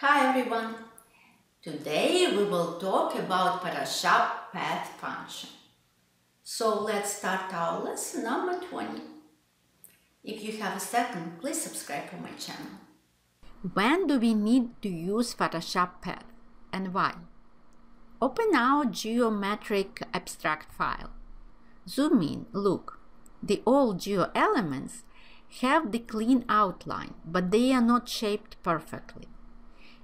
Hi everyone! Today we will talk about Photoshop path function. So let's start our lesson number 20. If you have a second, please subscribe to my channel. When do we need to use Photoshop Path and why? Open our geometric abstract file. Zoom in, look. The old geo elements have the clean outline, but they are not shaped perfectly.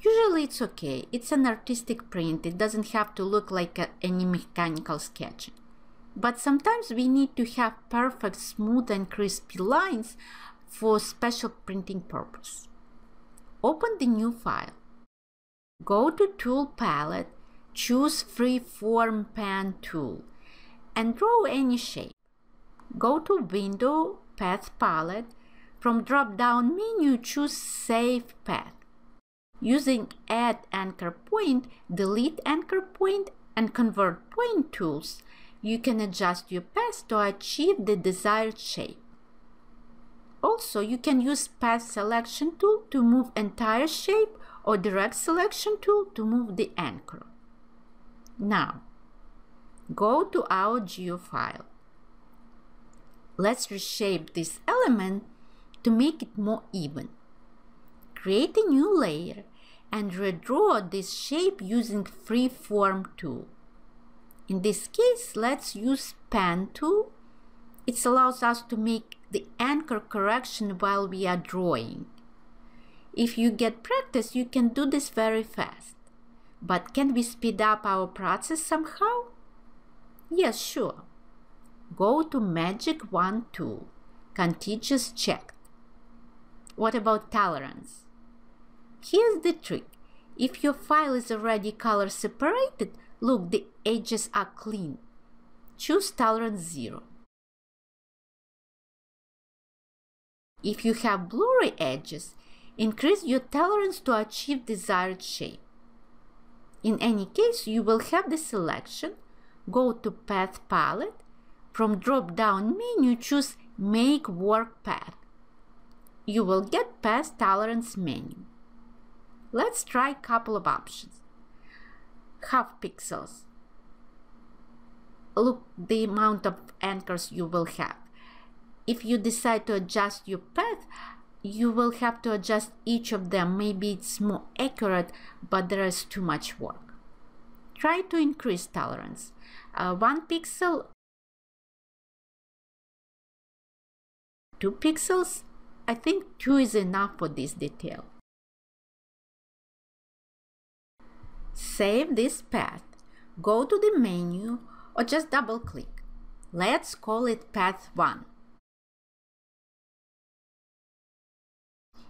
Usually it's okay, it's an artistic print, it doesn't have to look like a, any mechanical sketch. But sometimes we need to have perfect, smooth and crispy lines for special printing purpose. Open the new file. Go to Tool Palette, choose Freeform Pen tool and draw any shape. Go to Window, Path Palette. From drop-down menu, choose Save Path. Using Add Anchor Point, Delete Anchor Point, and Convert Point tools, you can adjust your path to achieve the desired shape. Also, you can use Path Selection tool to move entire shape or Direct Selection tool to move the anchor. Now, go to our geo file. Let's reshape this element to make it more even. Create a new layer and redraw this shape using Freeform tool. In this case, let's use Pen tool. It allows us to make the anchor correction while we are drawing. If you get practice, you can do this very fast. But can we speed up our process somehow? Yes, sure. Go to Magic Wand tool, contiguous checked. What about tolerance? Here's the trick. If your file is already color separated, look, the edges are clean. Choose tolerance 0. If you have blurry edges, increase your tolerance to achieve desired shape. In any case, you will have the selection. Go to Path Palette. From drop-down menu, choose Make Work Path. You will get Path Tolerance menu. Let's try a couple of options. Half pixels. Look the amount of anchors you will have. If you decide to adjust your path, you will have to adjust each of them. Maybe it's more accurate, but there is too much work. Try to increase tolerance. Uh, one pixel, two pixels. I think two is enough for this detail. Save this path. Go to the menu or just double click. Let's call it path 1.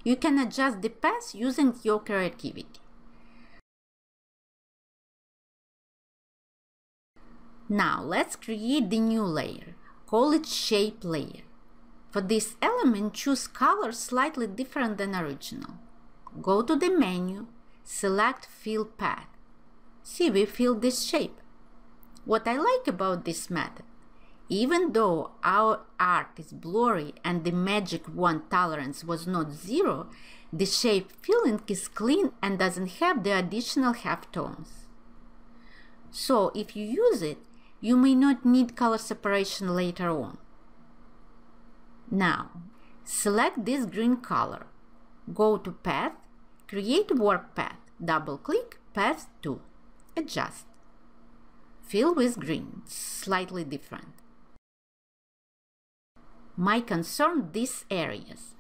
You can adjust the path using your creativity. Now let's create the new layer. Call it shape layer. For this element, choose color slightly different than original. Go to the menu, select Fill Path. See, we fill this shape. What I like about this method, even though our art is blurry and the magic wand tolerance was not zero, the shape filling is clean and doesn't have the additional halftones. So if you use it, you may not need color separation later on. Now, select this green color. Go to Path, Create Work Path, double-click Path 2. Adjust. Fill with green, slightly different. My concern these areas.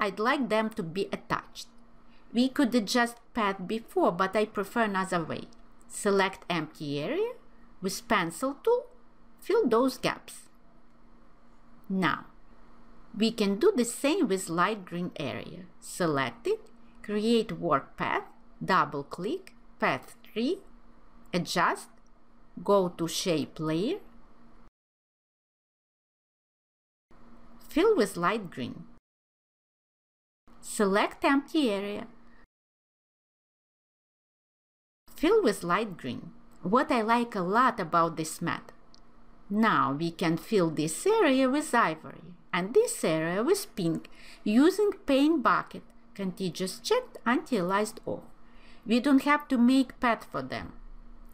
I'd like them to be attached. We could adjust path before, but I prefer another way. Select empty area, with pencil tool, fill those gaps. Now, we can do the same with light green area. Select it, create work path, double click, path 3, adjust, go to shape layer, fill with light green. Select empty area, fill with light green. What I like a lot about this mat. Now we can fill this area with ivory and this area with pink using paint bucket contiguous checked anti-aliased off. We don't have to make path for them.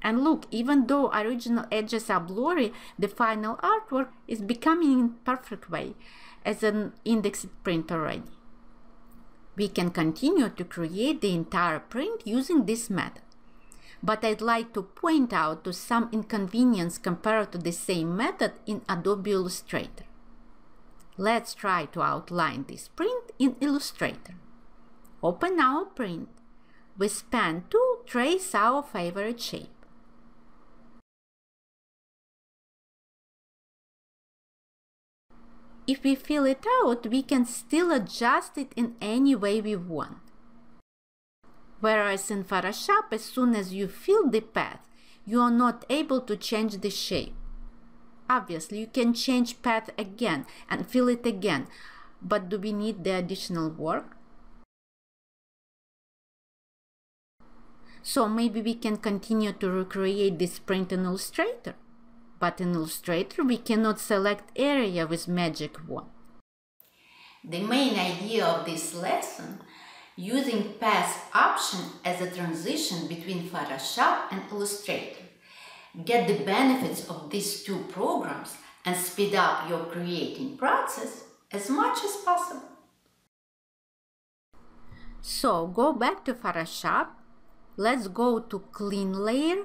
And look, even though original edges are blurry, the final artwork is becoming in perfect way as an indexed print already. We can continue to create the entire print using this method. But I'd like to point out to some inconvenience compared to the same method in Adobe Illustrator. Let's try to outline this print in Illustrator. Open our print. With pen tool, trace our favorite shape. If we fill it out, we can still adjust it in any way we want. Whereas in Photoshop, as soon as you fill the path, you are not able to change the shape. Obviously, you can change path again and fill it again, but do we need the additional work? So maybe we can continue to recreate this print in Illustrator but in Illustrator we cannot select area with magic wand. The main idea of this lesson using path option as a transition between Photoshop and Illustrator. Get the benefits of these two programs and speed up your creating process as much as possible. So go back to Photoshop. Let's go to clean layer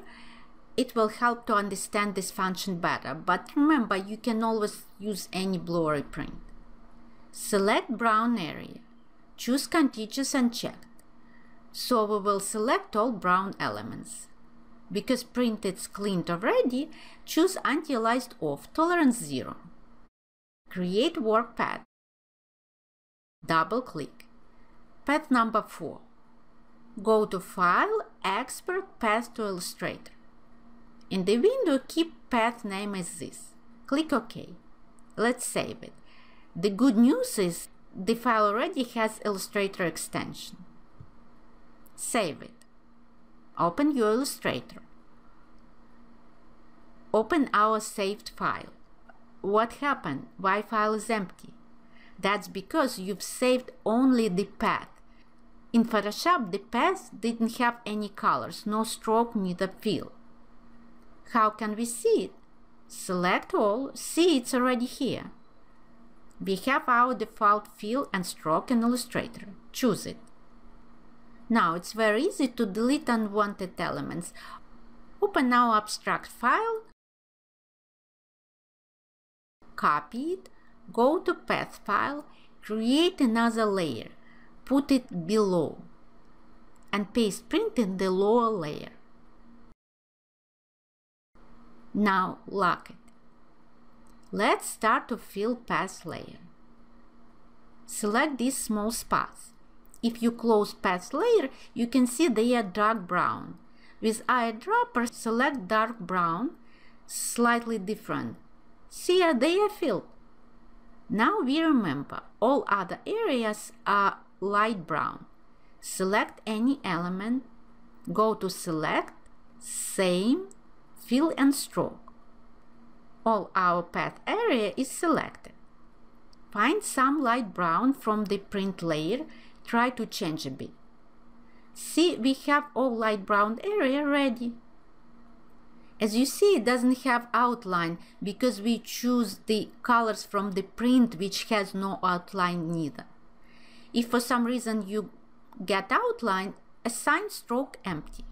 it will help to understand this function better, but remember you can always use any blurry print. Select brown area. Choose contiguous unchecked. So we will select all brown elements. Because print is cleaned already, choose anti-aliased off, tolerance 0. Create work path. Double click. Path number 4. Go to File, Export, Path to Illustrator. In the window, keep path name as this. Click OK. Let's save it. The good news is the file already has Illustrator extension. Save it. Open your Illustrator. Open our saved file. What happened? Why file is empty? That's because you've saved only the path. In Photoshop, the path didn't have any colors, no stroke, neither fill. How can we see it? Select all, see it's already here. We have our default fill and stroke in Illustrator. Choose it. Now it's very easy to delete unwanted elements. Open our abstract file, copy it, go to Path file, create another layer, put it below, and paste print in the lower layer. Now lock it. Let's start to fill path layer. Select these small spots. If you close path layer, you can see they are dark brown. With eyedropper, select dark brown, slightly different. See, they are filled. Now we remember all other areas are light brown. Select any element, go to select, same, fill and stroke. All our path area is selected. Find some light brown from the print layer, try to change a bit. See, we have all light brown area ready. As you see, it doesn't have outline because we choose the colors from the print which has no outline neither. If for some reason you get outline, assign stroke empty.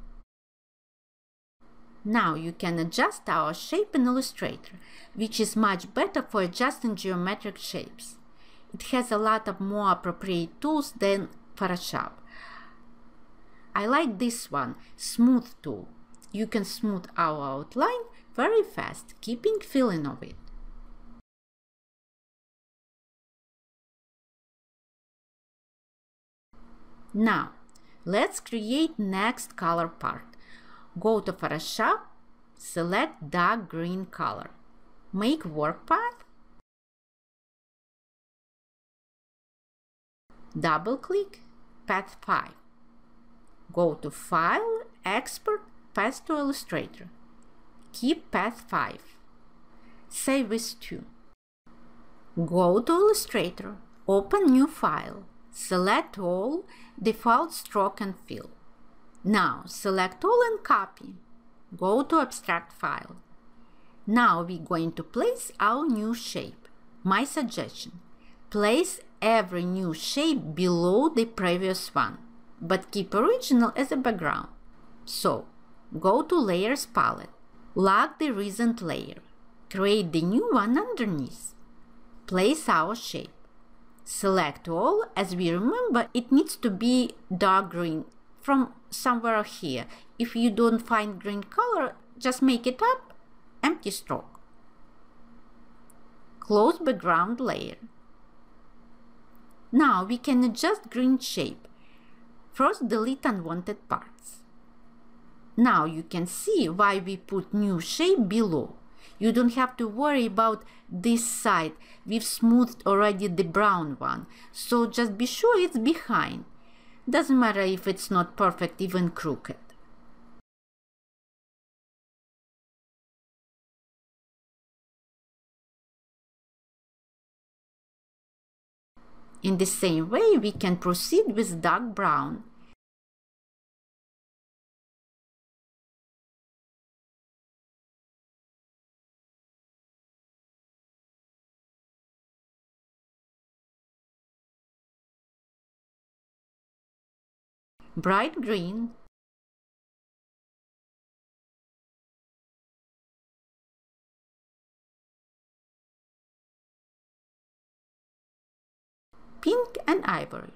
Now you can adjust our shape in Illustrator, which is much better for adjusting geometric shapes. It has a lot of more appropriate tools than Photoshop. I like this one, Smooth tool. You can smooth our outline very fast, keeping feeling of it. Now, let's create next color part. Go to Photoshop, select dark green color. Make work path. Double click Path 5. Go to File, Export, Path to Illustrator. Keep Path 5. Save with 2. Go to Illustrator, open new file, select all, default stroke and fill. Now select all and copy. Go to abstract file. Now we're going to place our new shape. My suggestion, place every new shape below the previous one, but keep original as a background. So, go to Layers palette, lock the recent layer, create the new one underneath. Place our shape. Select all, as we remember it needs to be dark green from somewhere here. If you don't find green color, just make it up, empty stroke. Close background layer. Now we can adjust green shape. First delete unwanted parts. Now you can see why we put new shape below. You don't have to worry about this side. We've smoothed already the brown one. So just be sure it's behind. Doesn't matter if it's not perfect, even crooked. In the same way, we can proceed with dark brown. Bright green, pink and ivory.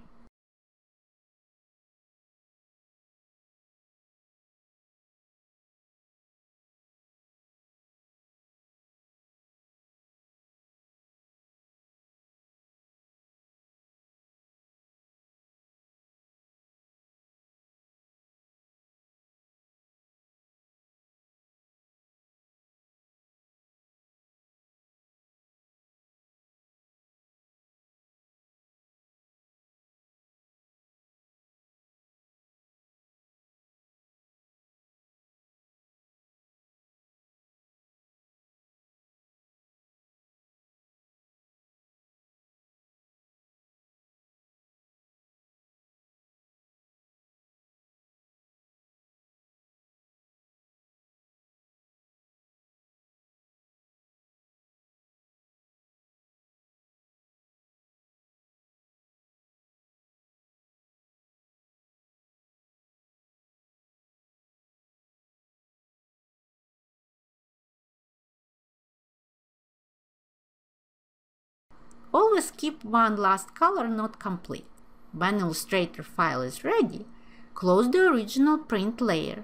Always keep one last color not complete. When Illustrator file is ready, close the original print layer.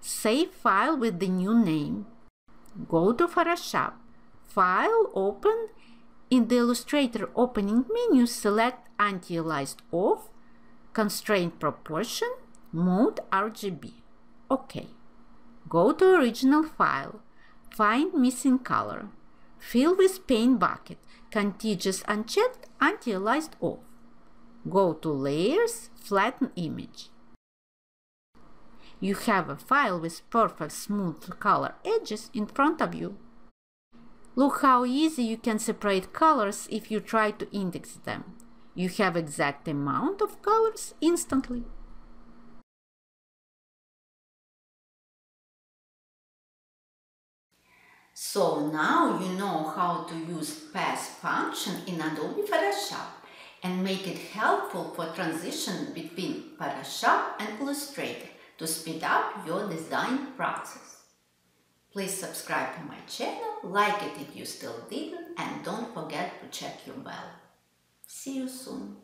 Save file with the new name. Go to Photoshop. File Open. In the Illustrator opening menu, select Anti-Aliased Off, Constraint Proportion, Mode RGB. OK. Go to Original File. Find Missing Color. Fill with Paint Bucket contiguous unchecked, anti-aliased off. Go to Layers, Flatten Image. You have a file with perfect smooth color edges in front of you. Look how easy you can separate colors if you try to index them. You have exact amount of colors instantly. So now you know how to use path function in Adobe Photoshop and make it helpful for transition between Photoshop and Illustrator to speed up your design process. Please subscribe to my channel, like it if you still didn't, and don't forget to check your bell. See you soon.